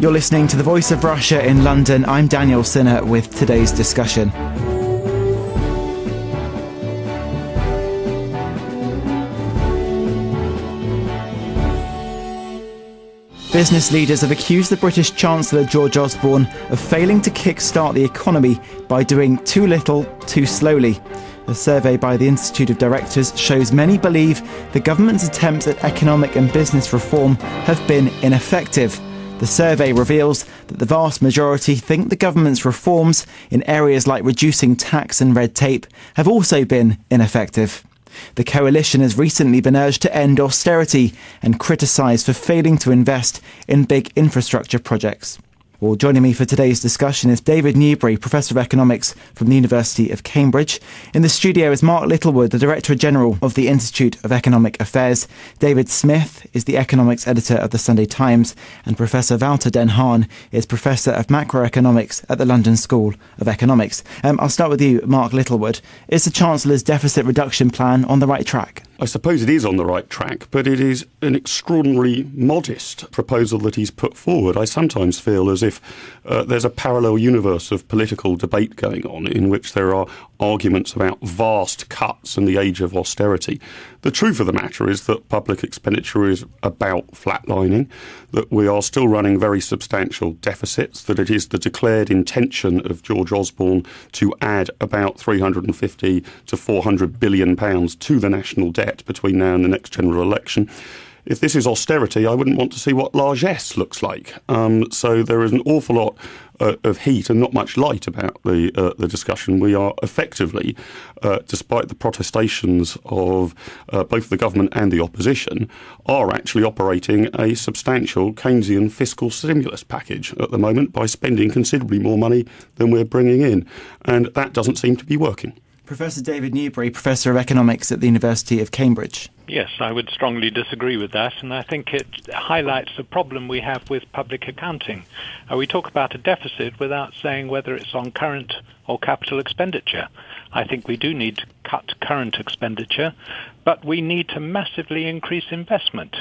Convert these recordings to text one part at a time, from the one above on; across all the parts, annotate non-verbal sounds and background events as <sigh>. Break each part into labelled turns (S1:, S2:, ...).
S1: You're listening to the Voice of Russia in London. I'm Daniel Cinna with today's discussion. Business leaders have accused the British Chancellor George Osborne of failing to kickstart the economy by doing too little, too slowly. A survey by the Institute of Directors shows many believe the government's attempts at economic and business reform have been ineffective. The survey reveals that the vast majority think the government's reforms in areas like reducing tax and red tape have also been ineffective. The coalition has recently been urged to end austerity and criticised for failing to invest in big infrastructure projects. Well, joining me for today's discussion is David Newbery, Professor of Economics from the University of Cambridge. In the studio is Mark Littlewood, the Director General of the Institute of Economic Affairs. David Smith is the Economics Editor of the Sunday Times. And Professor Wouter den Haan is Professor of Macroeconomics at the London School of Economics. Um, I'll start with you, Mark Littlewood. Is the Chancellor's deficit reduction plan on the right track?
S2: I suppose it is on the right track, but it is an extraordinarily modest proposal that he's put forward. I sometimes feel as if uh, there's a parallel universe of political debate going on in which there are arguments about vast cuts and the age of austerity. The truth of the matter is that public expenditure is about flatlining, that we are still running very substantial deficits, that it is the declared intention of George Osborne to add about 350 to 400 billion pounds to the national debt debt between now and the next general election. If this is austerity, I wouldn't want to see what largesse looks like. Um, so there is an awful lot uh, of heat and not much light about the uh, the discussion. We are effectively, uh, despite the protestations of uh, both the government and the opposition, are actually operating a substantial Keynesian fiscal stimulus package at the moment by spending considerably more money than we're bringing in, and that doesn't seem to be working.
S1: Professor David Newbery, Professor of Economics at the University of Cambridge.
S3: Yes, I would strongly disagree with that, and I think it highlights the problem we have with public accounting. Uh, we talk about a deficit without saying whether it's on current or capital expenditure. I think we do need to cut current expenditure, but we need to massively increase investment,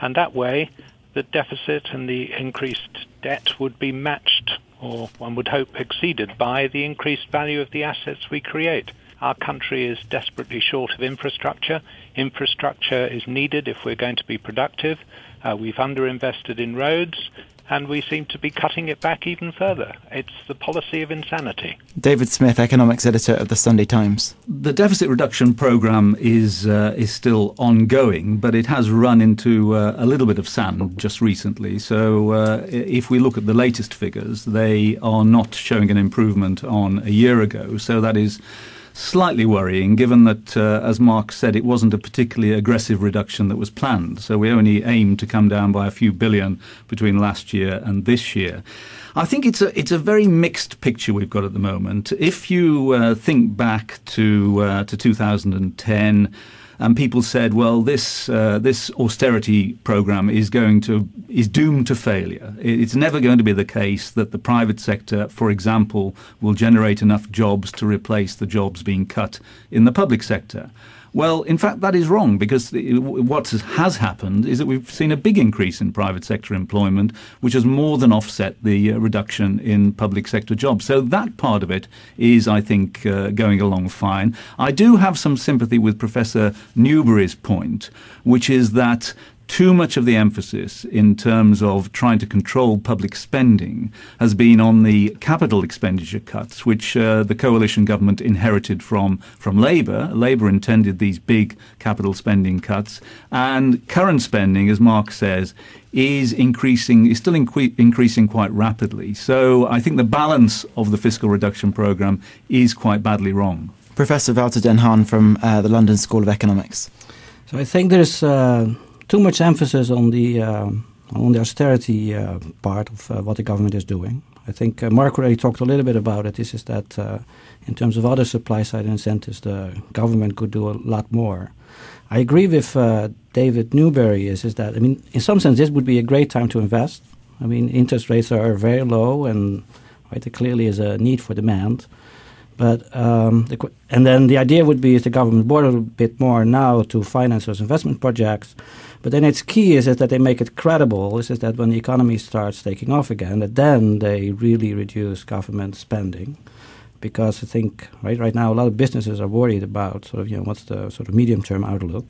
S3: and that way the deficit and the increased debt would be matched, or one would hope exceeded, by the increased value of the assets we create. Our country is desperately short of infrastructure. Infrastructure is needed if we're going to be productive. Uh, we've underinvested in roads, and we seem to be cutting it back even further. It's the policy of insanity.
S1: David Smith, economics editor of the Sunday Times.
S4: The deficit reduction program is uh, is still ongoing, but it has run into uh, a little bit of sand just recently. So, uh, if we look at the latest figures, they are not showing an improvement on a year ago. So that is slightly worrying given that, uh, as Mark said, it wasn't a particularly aggressive reduction that was planned. So we only aimed to come down by a few billion between last year and this year. I think it's a it's a very mixed picture we've got at the moment. If you uh, think back to uh, to 2010 and people said, "Well, this uh, this austerity program is going to is doomed to failure. It's never going to be the case that the private sector, for example, will generate enough jobs to replace the jobs being cut in the public sector." Well, in fact, that is wrong because what has happened is that we've seen a big increase in private sector employment, which has more than offset the uh, reduction in public sector jobs. So that part of it is, I think, uh, going along fine. I do have some sympathy with Professor Newbery's point, which is that too much of the emphasis in terms of trying to control public spending has been on the capital expenditure cuts, which uh, the coalition government inherited from, from Labour. Labour intended these big capital spending cuts, and current spending, as Mark says, is increasing, is still inque- increasing quite rapidly. So I think the balance of the fiscal reduction programme is quite badly wrong.
S1: Professor Wouter den Haan from uh, the London School of Economics.
S5: So I think there's uh, too much emphasis on the uh, on the austerity uh, part of uh, what the government is doing. I think Mark already talked a little bit about it. This is that in terms of other supply side incentives, the government could do a lot more. I agree with David Newbery. Is is that I mean, in some sense, this would be a great time to invest. I mean, interest rates are very low, and right, there clearly is a need for demand. But um, the, and then the idea would be is the government borrow a bit more now to finance those investment projects. But then its key is, is that they make it credible. Is, is that when the economy starts taking off again, that then they really reduce government spending, because I think right right now a lot of businesses are worried about sort of you know what's the sort of medium term outlook.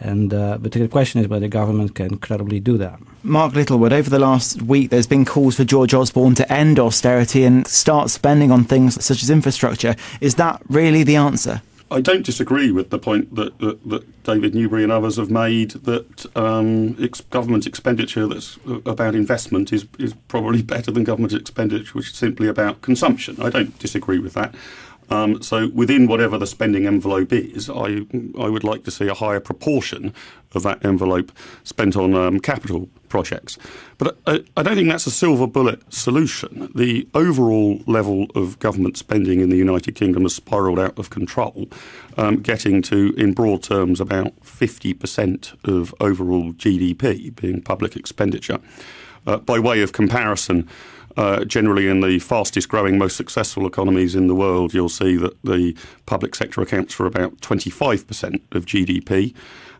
S5: And uh, but the question is whether the government can credibly do that.
S1: Mark Littlewood, over the last week, there's been calls for George Osborne to end austerity and start spending on things such as infrastructure. Is that really the answer?
S2: I don't disagree with the point that, that, that David Newbery and others have made that um, ex- government expenditure that's about investment is, is probably <laughs> better than government expenditure which is simply about consumption. I don't disagree with that. Um, so within whatever the spending envelope is, I I would like to see a higher proportion of that envelope spent on um, capital projects. But I, I, don't think that's a silver bullet solution. The overall level of government spending in the United Kingdom has spiralled out of control, um, getting to, in broad terms, about 50% of overall GDP being public expenditure. Uh, by way of comparison, uh, generally in the fastest growing, most successful economies in the world, you'll see that the public sector accounts for about 25% of GDP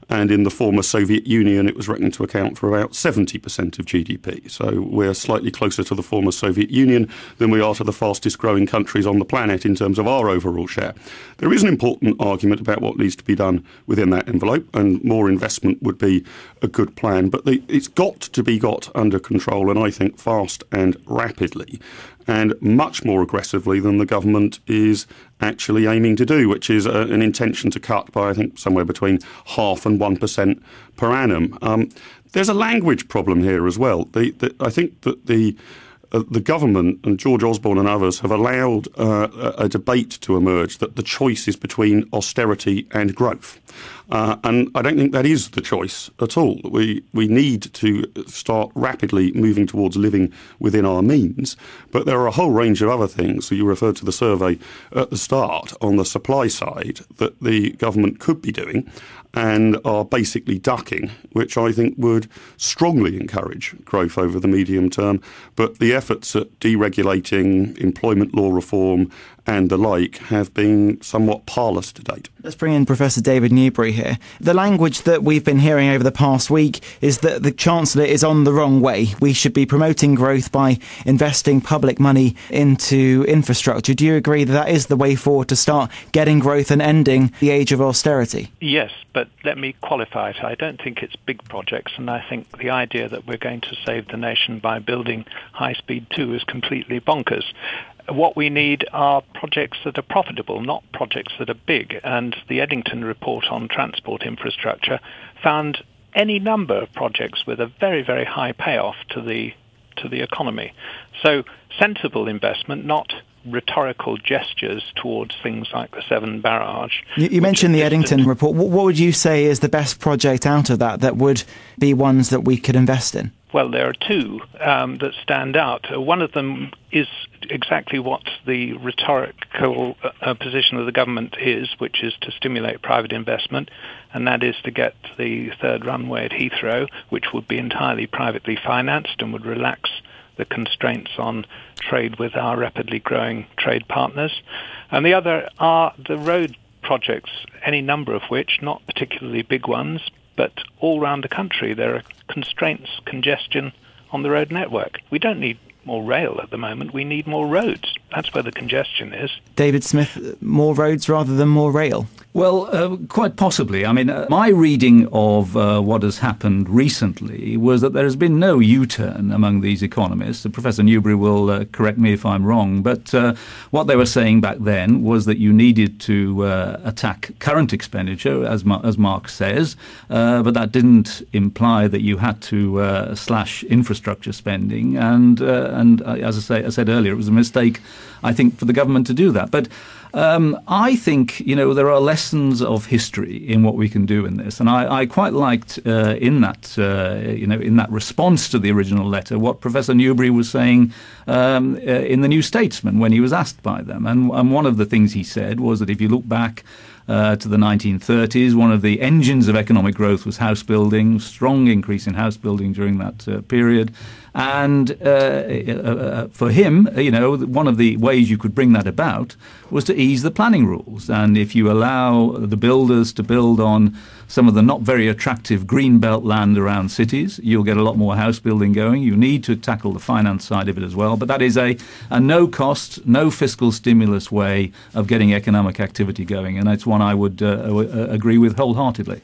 S2: and in the former Soviet Union, it was reckoned to account for about 70% of GDP. So we're slightly closer to the former Soviet Union than we are to the fastest growing countries on the planet in terms of our overall share. There is an important argument about what needs to be done within that envelope, and more investment would be a good plan, but the, it's got to be got under control, and I think fast and rapidly and much more aggressively than the government is actually aiming to do, which is a, an intention to cut by, I think, somewhere between half and 1% per annum. Um, there's a language problem here as well. The, the, I think that the uh, the government and George Osborne and others have allowed uh, a debate to emerge that the choice is between austerity and growth. Uh, and I don't think that is the choice at all. We, we need to start rapidly moving towards living within our means. But there are a whole range of other things. So you referred to the survey at the start on the supply side that the government could be doing and are basically ducking, which I think would strongly encourage growth over the medium term. But the efforts at deregulating, employment law reform, and the like have been somewhat parlous to date.
S1: Let's bring in Professor David Newbery here. The language that we've been hearing over the past week is that the Chancellor is on the wrong way. We should be promoting growth by investing public money into infrastructure. Do you agree that that is the way forward to start getting growth and ending the age of austerity?
S3: Yes, but let me qualify it. I don't think it's big projects, and I think the idea that we're going to save the nation by building High Speed 2 is completely bonkers what we need are projects that are profitable, not projects that are big. And the Eddington report on transport infrastructure found any number of projects with a very, very high payoff to the to the economy. So sensible investment, not rhetorical gestures towards things like the Severn Barrage.
S1: You, you mentioned the Eddington report. What, what would you say is the best project out of that that would be ones that we could invest in?
S3: Well, there are two um, that stand out. Uh, one of them is exactly what the rhetorical uh, position of the government is, which is to stimulate private investment, and that is to get the third runway at Heathrow, which would be entirely privately financed and would relax the constraints on trade with our rapidly growing trade partners. And the other are the road projects, any number of which, not particularly big ones, but all around the country there are constraints, congestion on the road network. We don't need more rail at the moment. We need more roads. That's where the congestion is.
S1: David Smith, more roads rather than more rail?
S4: Well, uh, quite possibly. I mean, uh, my reading of uh, what has happened recently was that there has been no U turn among these economists. Professor Newbery will uh, correct me if I'm wrong, but uh, what they were saying back then was that you needed to uh, attack current expenditure, as, Ma- as Mark says, but that didn't imply that you had to slash infrastructure spending. And, and as I, say, I said earlier, it was a mistake, I think, for the government to do that. But um, I think you know there are lessons of history in what we can do in this, and I, I quite liked uh, in that uh, you know in that response to the original letter what Professor Newbery was saying um, uh, in the New Statesman when he was asked by them, and, and one of the things he said was that if you look back. Uh, to the 1930s. One of the engines of economic growth was house building, strong increase in house building during that uh, period. And uh, uh, uh, for him, you know, one of the ways you could bring that about was to ease the planning rules. And if you allow the builders to build on some of the not very attractive green belt land around cities, you'll get a lot more house building going. You need to tackle the finance side of it as well. But that is a, a no cost, no fiscal stimulus way of getting economic activity going. And that's one I would uh, uh agree with wholeheartedly.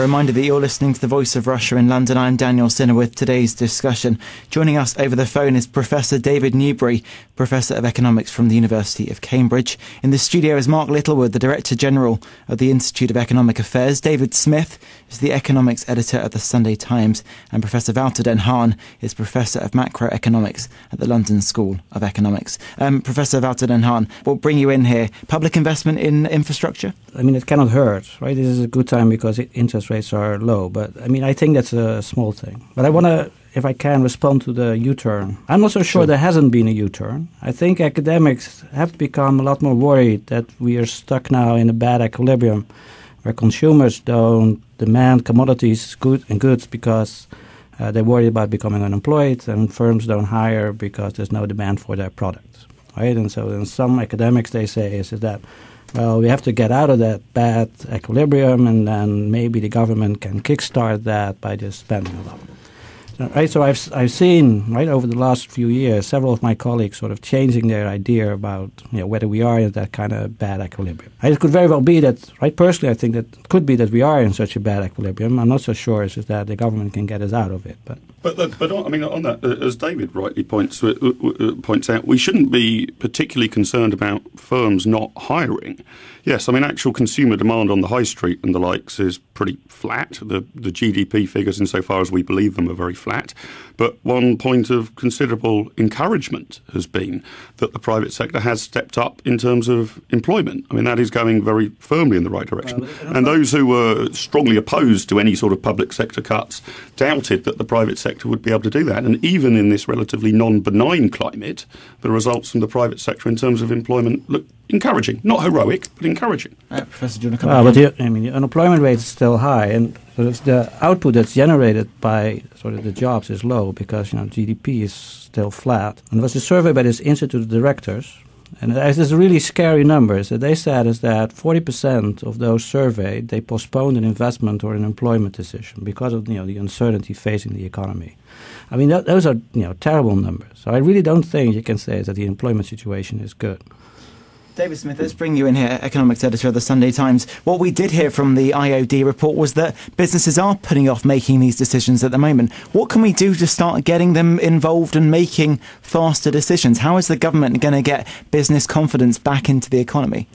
S1: A reminder that you're listening to the Voice of Russia in London. I'm Daniel Cinna with today's discussion. Joining us over the phone is Professor David Newbery, Professor of Economics from the University of Cambridge. In the studio is Mark Littlewood, the Director General of the Institute of Economic Affairs. David Smith is the Economics Editor at the Sunday Times. And Professor Wouter den Haan is Professor of Macroeconomics at the London School of Economics. Um, Professor Wouter den Haan, we'll bring you in here. Public investment in infrastructure?
S5: I mean, it cannot hurt, right? This is a good time because it interest interest rates are low. But I mean, I think that's a small thing. But I want to, if I can, respond to the U-turn. I'm not so sure, sure. there hasn't been a U-turn. I think academics have become a lot more worried that we are stuck now in a bad equilibrium, where consumers don't demand commodities, good and goods because. Uh, they're worried about becoming unemployed, and firms don't hire because there's no demand for their products, right? And so, in some academics, they say is that well, we have to get out of that bad equilibrium, and then maybe the government can kickstart that by just spending a lot. Right, so I've I've seen right over the last few years several of my colleagues sort of changing their idea about you know whether we are in that kind of bad equilibrium. It could very well be that right personally I think that could be that we are in such a bad equilibrium. I'm not so sure is that the government can get us out of it, but
S2: but but I mean on that as David rightly points uh, uh, points out, we shouldn't be particularly concerned about firms not hiring. Yes, I mean actual consumer demand on the high street and the likes is pretty flat. The the GDP figures, insofar as we believe them, are very flat. But one point of considerable encouragement has been that the private sector has stepped up in terms of employment. I mean that is going very firmly in the right direction. and those who were strongly opposed to any sort of public sector cuts doubted that the private sector would be able to do that. And even in this relatively non-benign climate, the results from the private sector in terms of employment look encouraging, not heroic, but encouraging.
S1: Uh, Professor, do you want to
S5: come well, but the, I mean, the unemployment rate is still high, and sort of the output that's generated by sort of the jobs is low because you know GDP is still flat. And there was a survey by this Institute of Directors, and there's really scary numbers that they said is that 40% of those surveyed they postponed an investment or an employment decision because of you know the uncertainty facing the economy. I mean, that, those are you know terrible numbers. So I really don't think you can say that the employment situation is good.
S1: David Smith, let's bring you in here, economics editor of the Sunday Times. What we did hear from the IOD report was that businesses are putting off making these decisions at the moment. What can we do to start getting them involved and making faster decisions? How is the government going to get business confidence back into the economy?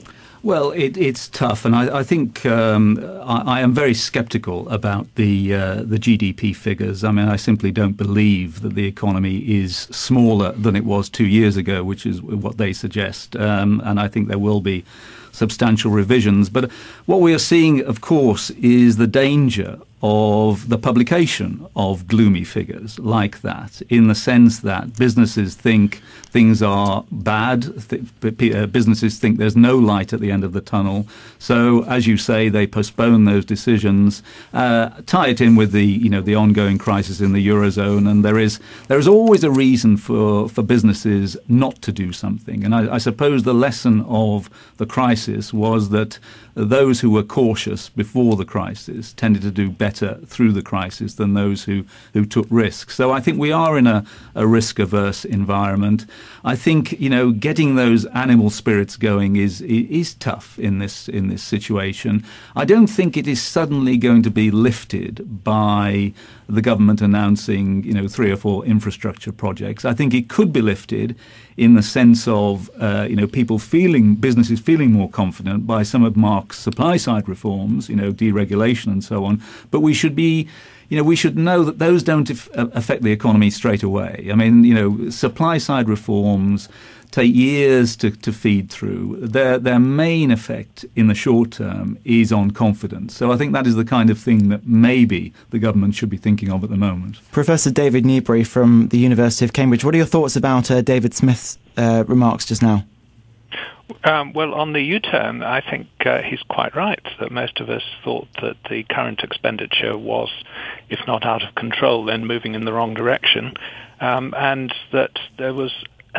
S4: Well, it, it's tough, and I, I think um, I, I, am very sceptical about the uh, the GDP figures. I mean, I simply don't believe that the economy is smaller than it was two years ago, which is what they suggest. Um, and I think there will be substantial revisions. But what we are seeing, of course, is the danger of the publication of gloomy figures like that, in the sense that businesses think things are bad, th- uh, businesses think there's no light at the end of the tunnel. So, as you say, they postpone those decisions, uh, tie it in with the you know the ongoing crisis in the eurozone, and there is there is always a reason for for businesses not to do something. And I, I suppose the lesson of the crisis was that those who were cautious before the crisis tended to do better through the crisis than those who, who took risks. So I think we are in a, a risk averse environment. I think you know getting those animal spirits going is is tough in this in this situation. I don't think it is suddenly going to be lifted by the government announcing you know three or four infrastructure projects. I think it could be lifted in the sense of uh, you know people feeling businesses feeling more confident by some of Mark's supply side reforms, you know deregulation and so on. But we should be you know, we should know that those don't affect the economy straight away. I mean, you know, supply side reforms, take years to, to feed through. Their, their main effect in the short term is on confidence. So I think that is the kind of thing that maybe the government should be thinking of at the moment.
S1: Professor David Newbery from the University of Cambridge, what are your thoughts about uh, David Smith's uh, remarks just now?
S3: Um, well, on the U-turn, I think uh, he's quite right that most of us thought that the current expenditure was, if not out of control, then moving in the wrong direction, um, and that there was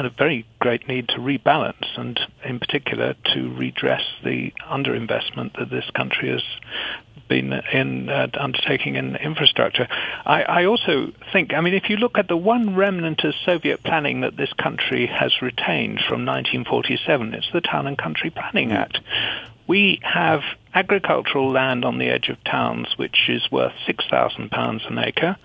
S3: a very great need to rebalance and, in particular, to redress the underinvestment that this country has been in uh, undertaking in infrastructure. I, I, also think, I mean, if you look at the one remnant of Soviet planning that this country has retained from 1947, it's the Town and Country Planning Act. We have agricultural land on the edge of towns which is worth £6,000 an acre.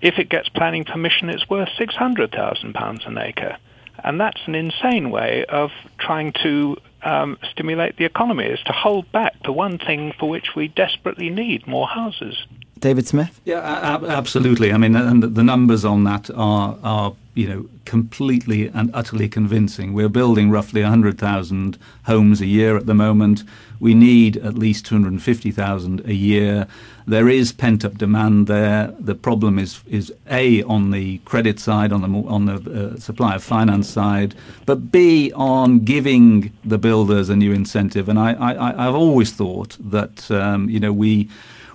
S3: If it gets planning permission, it's worth £600,000 an acre. And that's an insane way of trying to um, stimulate the economy, is to hold back the one thing for which we desperately need more houses.
S1: David Smith?
S4: Yeah, absolutely. I mean, and the numbers on that are, are you know, completely and utterly convincing. We're building roughly 100,000 homes a year at the moment. We need at least 250,000 a year. There is pent up demand there. The problem is is a on the credit side, on the on the uh, supply of finance side, but b on giving the builders a new incentive. And I, I I've always thought that um, you know we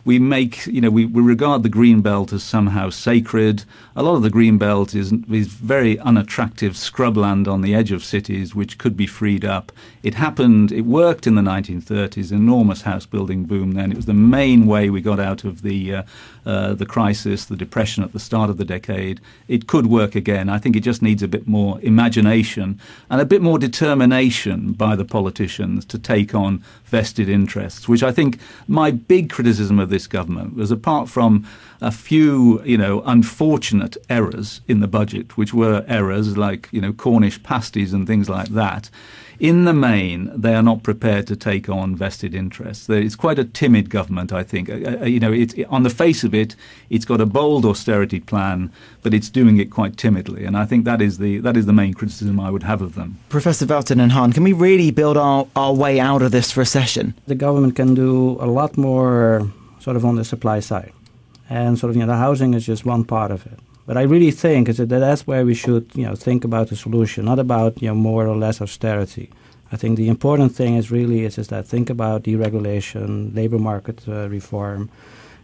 S4: we make, you know, we, we regard the green belt as somehow sacred. A lot of the green belt is, is very unattractive scrubland on the edge of cities, which could be freed up. It happened, it worked in the 1930s, enormous house building boom then. It was the main way we got out of the, uh, uh, the crisis, the depression at the start of the decade. It could work again. I think it just needs a bit more imagination and a bit more determination by the politicians to take on vested interests, which I think my big criticism of this government was apart from a few, you know, unfortunate errors in the budget, which were errors like, you know, Cornish pasties and things like that in the main, they are not prepared to take on vested interests. It's quite a timid government, I think. Uh, uh, you know, it, on the face of it, it's got a bold austerity plan, but it's doing it quite timidly. And I think that is the that is the main criticism I would have of them.
S1: Professor Wouter den Haan, can we really build our, our way out of this recession?
S5: The government can do a lot more, sort of on the supply side, and sort of you know the housing is just one part of it. But I really think is that that's where we should, you know, think about the solution, not about you know more or less austerity. I think the important thing is really is, is that think about deregulation, labor market uh, reform,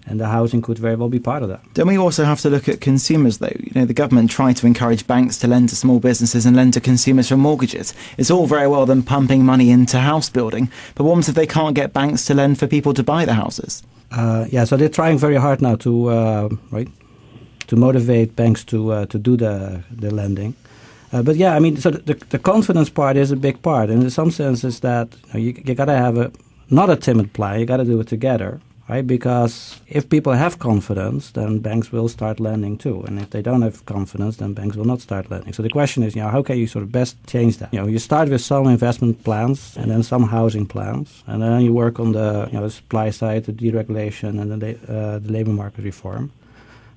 S5: and the housing could very well be part of that.
S1: Don't we also have to look at consumers, though? You know, the government tried to encourage banks to lend to small businesses and lend to consumers for mortgages. It's all very well them pumping money into house building, but what if they can't get banks to lend for people to buy the houses?
S5: Uh, yeah, so they're trying very hard now to uh, right to motivate banks to uh, to do the the lending. Uh, but yeah, I mean, so the, the confidence part is a big part, and in some sense, is that you, know, you, you got to have a not a timid plan. You got to do it together, right? Because if people have confidence, then banks will start lending too, and if they don't have confidence, then banks will not start lending. So the question is, you know, how can you sort of best change that? You know, you start with some investment plans, and then some housing plans, and then you work on the you know supply side, the deregulation, and the uh, the labor market reform.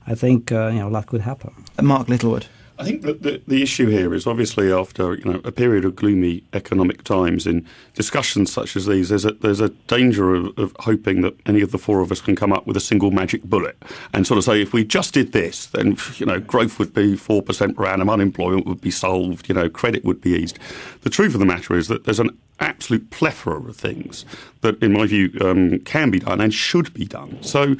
S5: I think uh, you know a lot could happen.
S1: Mark Littlewood.
S2: I think that the, the issue here is obviously after you know a period of gloomy economic times in discussions such as these, there's a there's a danger of, of, hoping that any of the four of us can come up with a single magic bullet and sort of say if we just did this, then you know growth would be four percent per annum, unemployment would be solved, you know credit would be eased. The truth of the matter is that there's an absolute plethora of things that, in my view, um, can be done and should be done. So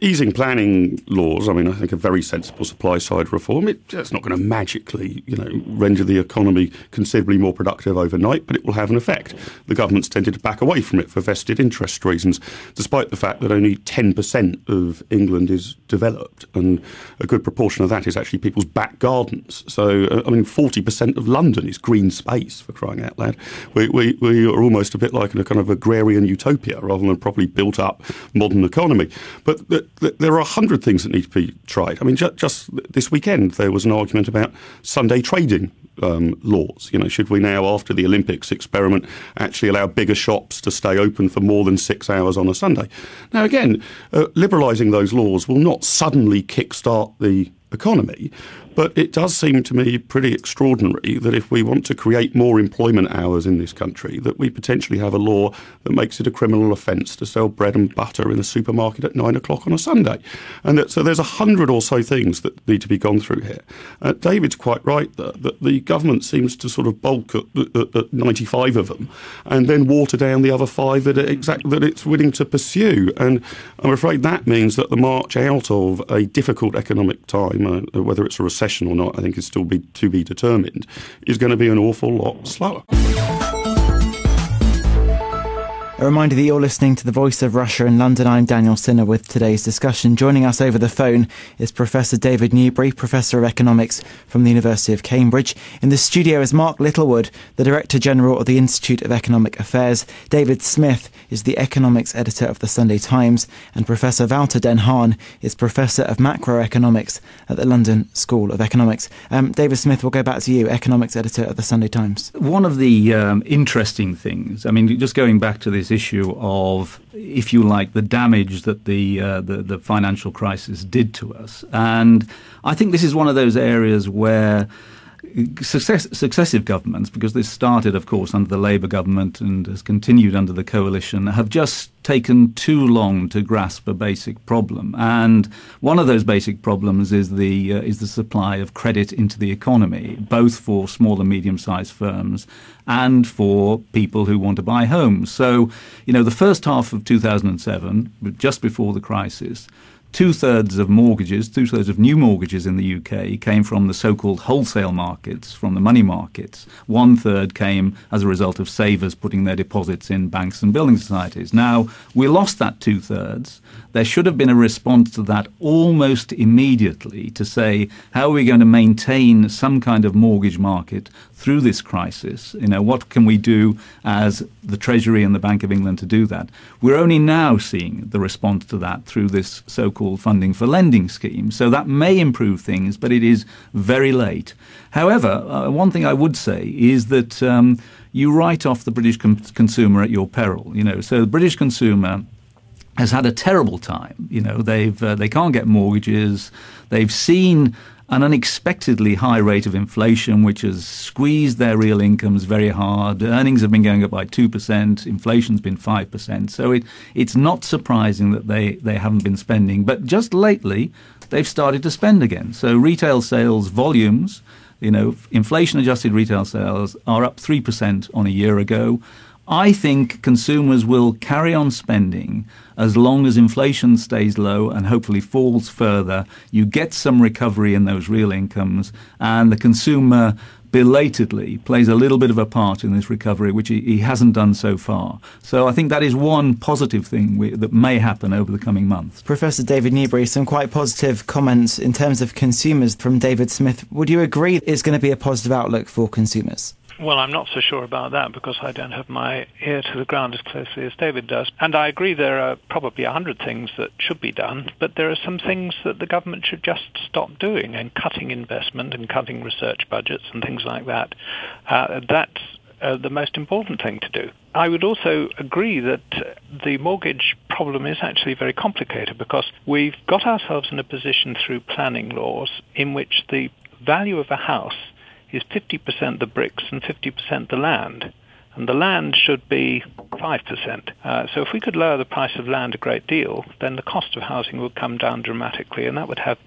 S2: easing planning laws, I mean, I think a very sensible supply side reform. It, it's not going to magically, you know, render the economy considerably more productive overnight, but it will have an effect. The government's tended to back away from it for vested interest reasons, despite the fact that only 10% of England is developed, and a good proportion of that is actually people's back gardens. So, uh, I mean, 40% of London is green space, for crying out loud. We, we, we are almost a bit like in a kind of agrarian utopia rather than a properly built up modern economy. But the, there are a hundred things that need to be tried. I mean, ju- just this weekend there was an argument about Sunday trading um, laws. You know, should we now, after the Olympics experiment, actually allow bigger shops to stay open for more than six hours on a Sunday? Now, again, uh, liberalising those laws will not suddenly kickstart the economy, But it does seem to me pretty extraordinary that if we want to create more employment hours in this country, that we potentially have a law that makes it a criminal offence to sell bread and butter in a supermarket at nine o'clock on a Sunday. And that, so there's a hundred or so things that need to be gone through here. Uh, David's quite right that, that the government seems to sort of bulk at, at, at 95 of them and then water down the other five that, it exact, that it's willing to pursue. And I'm afraid that means that the march out of a difficult economic time, uh, whether it's a recession or not, I think is still be, to be determined, is going to be an awful lot slower.
S1: A reminder that you're listening to the Voice of Russia in London. I'm Daniel Cinna with today's discussion. Joining us over the phone is Professor David Newbery, Professor of Economics from the University of Cambridge. In the studio is Mark Littlewood, the Director General of the Institute of Economic Affairs. David Smith is the Economics Editor of the Sunday Times. And Professor Wouter den Haan is Professor of Macroeconomics at the London School of Economics. Um, David Smith, we'll go back to you, Economics Editor of the Sunday Times.
S4: One of the um, interesting things, I mean, just going back to this issue of, if you like, the damage that the, uh, the, the financial crisis did to us. And I think this is one of those areas where success, successive governments, because this started, of course, under the Labour government and has continued under the coalition, have just taken too long to grasp a basic problem. And one of those basic problems is the uh, is the supply of credit into the economy, both for small and medium-sized firms and for people who want to buy homes. So, you know, the first half of 2007, just before the crisis, two thirds of mortgages, two thirds of new mortgages in the UK came from the so called wholesale markets, from the money markets. One third came as a result of savers putting their deposits in banks and building societies. Now, we lost that two thirds. There should have been a response to that almost immediately to say, how are we going to maintain some kind of mortgage market through this crisis? You know, what can we do as the Treasury and the Bank of England to do that? We're only now seeing the response to that through this so called funding for lending scheme. So that may improve things, but it is very late. However, uh, one thing I would say is that um, you write off the British com- consumer at your peril. You know, so the British consumer has had a terrible time. You know, they've uh, they can't get mortgages. They've seen an unexpectedly high rate of inflation, which has squeezed their real incomes very hard. Earnings have been going up by two percent. Inflation's been five percent. So it it's not surprising that they they haven't been spending. But just lately, they've started to spend again. So retail sales volumes. You know, inflation adjusted retail sales are up 3% on a year ago. I think consumers will carry on spending as long as inflation stays low and hopefully falls further. You get some recovery in those real incomes, and the consumer belatedly plays a little bit of a part in this recovery, which he, he hasn't done so far. So I think that is one positive thing we, that may happen over the coming months.
S1: Professor David Newbery, some quite positive comments in terms of consumers from David Smith. Would you agree it's going to be a positive outlook for consumers?
S3: Well, I'm not so sure about that because I don't have my ear to the ground as closely as David does. And I agree there are probably a hundred things that should be done, but there are some things that the government should just stop doing and cutting investment and cutting research budgets and things like that. Uh, that's uh, the most important thing to do. I would also agree that the mortgage problem is actually very complicated because we've got ourselves in a position through planning laws in which the value of a house is 50% the bricks and 50% the land. And the land should be 5%. Uh, so if we could lower the price of land a great deal, then the cost of housing would come down dramatically, and that would have,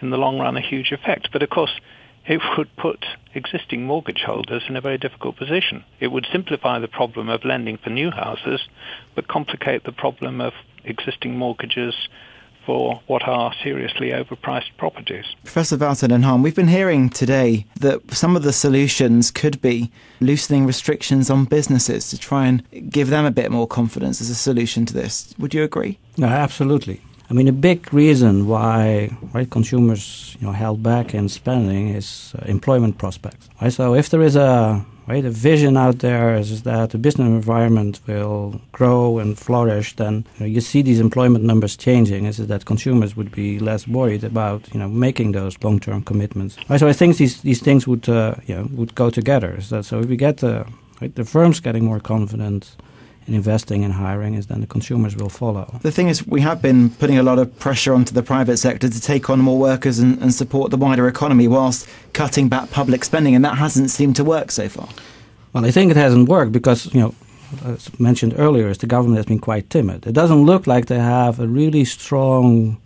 S3: in the long run, a huge effect. But of course, it would put existing mortgage holders in a very difficult position. It would simplify the problem of lending for new houses, but complicate the problem of existing mortgages for what are seriously overpriced properties.
S1: Professor Wouter den Haan, we've been hearing today that some of the solutions could be loosening restrictions on businesses to try and give them a bit more confidence as a solution to this. Would you agree?
S5: No, absolutely. I mean, a big reason why right consumers you know held back in spending is uh, employment prospects. Right? So if there is a right? The vision out there is, that the business environment will grow and flourish. Then you, know, you see these employment numbers changing. Is that consumers would be less worried about you know making those long-term commitments. Right? So I think these these things would uh, you know would go together. So? If we get the right, the firms getting more confident in investing and hiring is then the consumers will follow.
S1: The thing is, we have been putting a lot of pressure onto the private sector to take on more workers and, and support the wider economy whilst cutting back public spending, and that hasn't seemed to work so far.
S5: Well, I think it hasn't worked because, you know, as mentioned earlier, is the government has been quite timid. It doesn't look like they have a really strong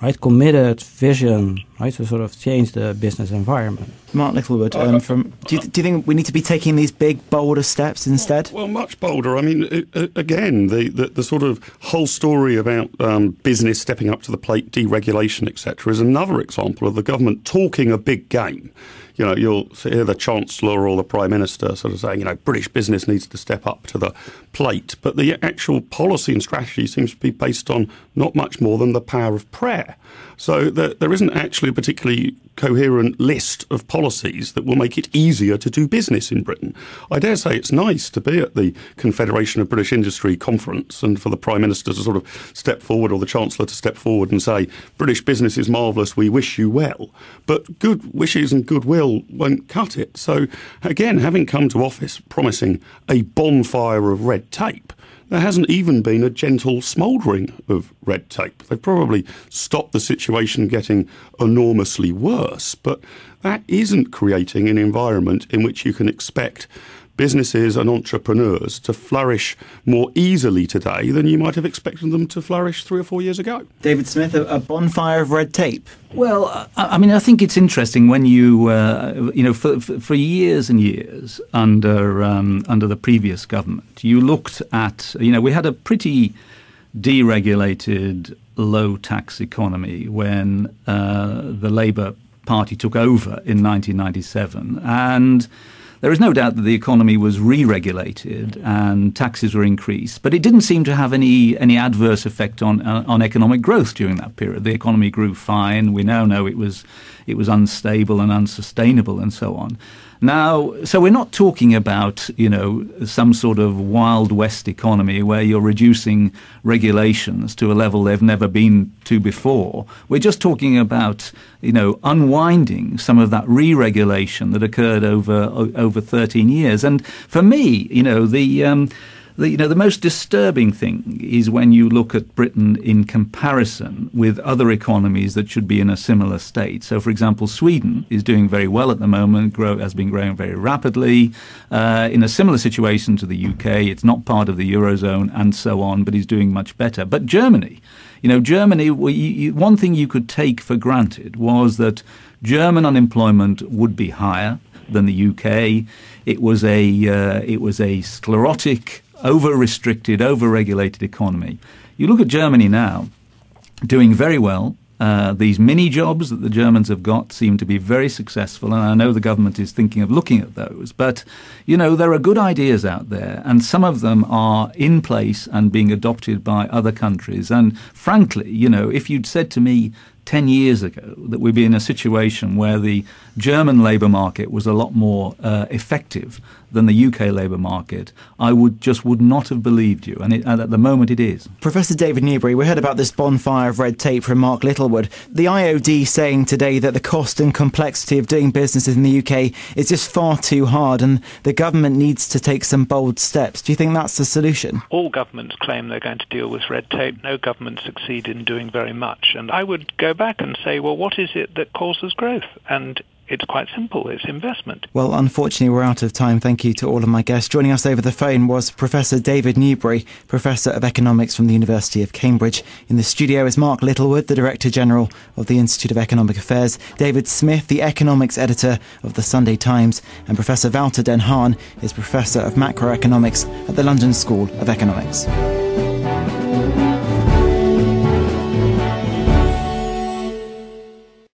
S5: right, committed vision, right, to sort of change the business environment.
S1: Mark Littlewood, um, uh, from do you, do you think we need to be taking these big, bolder steps instead?
S2: Well, much bolder. I mean, it, it, again, the, the, the sort of whole story about um, business stepping up to the plate, deregulation, etc., is another example of the government talking a big game you know, you'll hear the Chancellor or the Prime Minister sort of saying, you know, British business needs to step up to the plate. But the actual policy and strategy seems to be based on not much more than the power of prayer. So there, there isn't actually a particularly coherent list of policies that will make it easier to do business in Britain. I dare say it's nice to be at the Confederation of British Industry conference and for the Prime Minister to sort of step forward or the Chancellor to step forward and say, British business is marvellous, we wish you well. But good wishes and goodwill won't cut it. So again, having come to office promising a bonfire of red tape, there hasn't even been a gentle smouldering of red tape. They've probably stopped the situation getting enormously worse, but that isn't creating an environment in which you can expect businesses and entrepreneurs to flourish more easily today than you might have expected them to flourish three or four years ago.
S1: David Smith, a, bonfire of red tape.
S4: Well, I mean, I think it's interesting when you, uh, you know, for, for years and years under um, under the previous government, you looked at, you know, we had a pretty deregulated, low tax economy when uh, the Labour Party took over in 1997, and there is no doubt that the economy was re-regulated and taxes were increased, but it didn't seem to have any any adverse effect on uh, on economic growth during that period. The economy grew fine. We now know it was it was unstable and unsustainable and so on. Now, so we're not talking about, you know, some sort of wild west economy where you're reducing regulations to a level they've never been to before. We're just talking about, you know, unwinding some of that re-regulation that occurred over over 13 years. And for me, you know, the um, the, you know, the most disturbing thing is when you look at Britain in comparison with other economies that should be in a similar state. So, for example, Sweden is doing very well at the moment, grow, has been growing very rapidly, uh, in a similar situation to the UK. It's not part of the Eurozone and so on, but is doing much better. But Germany, you know, Germany, you, one thing you could take for granted was that German unemployment would be higher than the UK. It was a uh, it was a sclerotic over restricted, over regulated economy. You look at Germany now, doing very well. Uh, these mini jobs that the Germans have got seem to be very successful, and I know the government is thinking of looking at those. But, you know, there are good ideas out there, and some of them are in place and being adopted by other countries. And frankly, you know, if you'd said to me 10 years ago that we'd be in a situation where the German labour market was a lot more uh, effective than the UK labour market, I would just would not have believed you. And, it, and, at the moment, it is.
S1: Professor David Newbery, we heard about this bonfire of red tape from Mark Littlewood. The IOD saying today that the cost and complexity of doing business in the UK is just far too hard, and the government needs to take some bold steps. Do you think that's the solution?
S3: All governments claim they're going to deal with red tape. No government succeed in doing very much. And I would go back and say, well, what is it that causes growth? And it's quite simple. It's investment.
S1: Well, unfortunately, we're out of time. Thank you to all of my guests. Joining us over the phone was Professor David Newbery, Professor of Economics from the University of Cambridge. In the studio is Mark Littlewood, the Director General of the Institute of Economic Affairs, David Smith, the Economics Editor of the Sunday Times, and Professor Wouter den Haan is Professor of Macroeconomics at the London School of Economics.